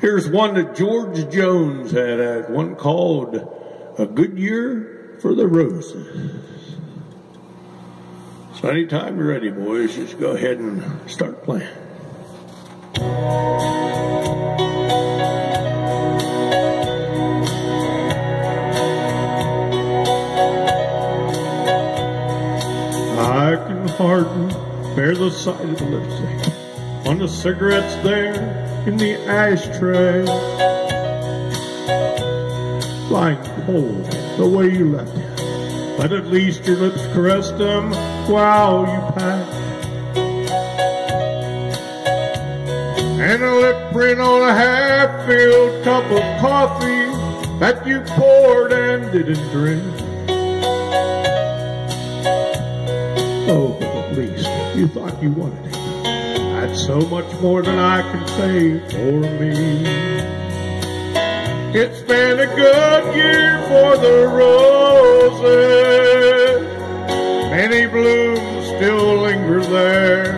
Here's one that George Jones had, had one called A Good Year for the Roses. So anytime you're ready, boys, just go ahead and start playing. I can hardly bear the sight of lipstick on the cigarettes there in the ashtray. Lying cold oh, the way you left it, but at least your lips caressed them while you passed. And a lip print on a half-filled cup of coffee that you poured and didn't drink. Oh, but at least you thought you wanted it. That's so much more than I can say for me. It's been a good year for the roses. Many blooms still linger there.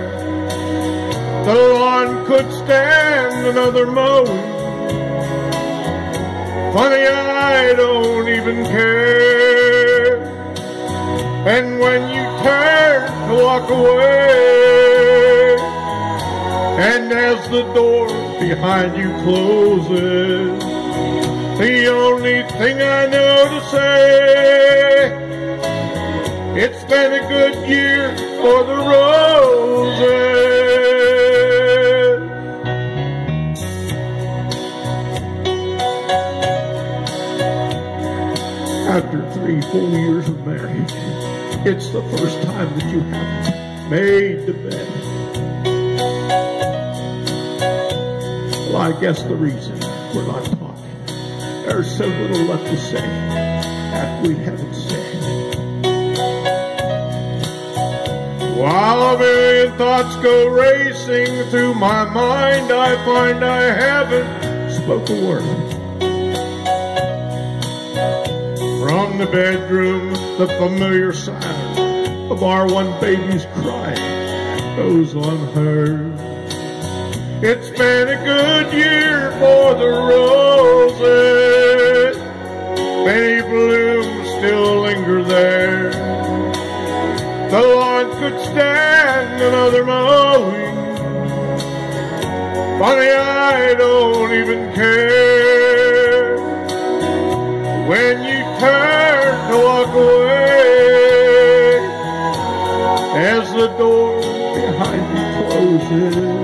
The lawn could stand another mowing. Funny, I don't even care. And when you turn to walk away, as the door behind you closes, the only thing I know to say, it's been a good year for the roses. After three full years of marriage, it's the first time that you haven't made the bed. I guess the reason we're not talking, there's so little left to say that we haven't said. While a million thoughts go racing through my mind, I find I haven't spoke a word. From the bedroom, the familiar sound of our one baby's crying goes unheard. It's been a good year for the roses. Many blooms still linger there. The lawn could stand another mowing. Funny, I don't even care. When you turn to walk away, as the door behind you closes,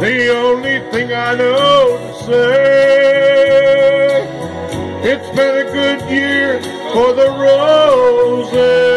the only thing I know to say, it's been a good year for the roses.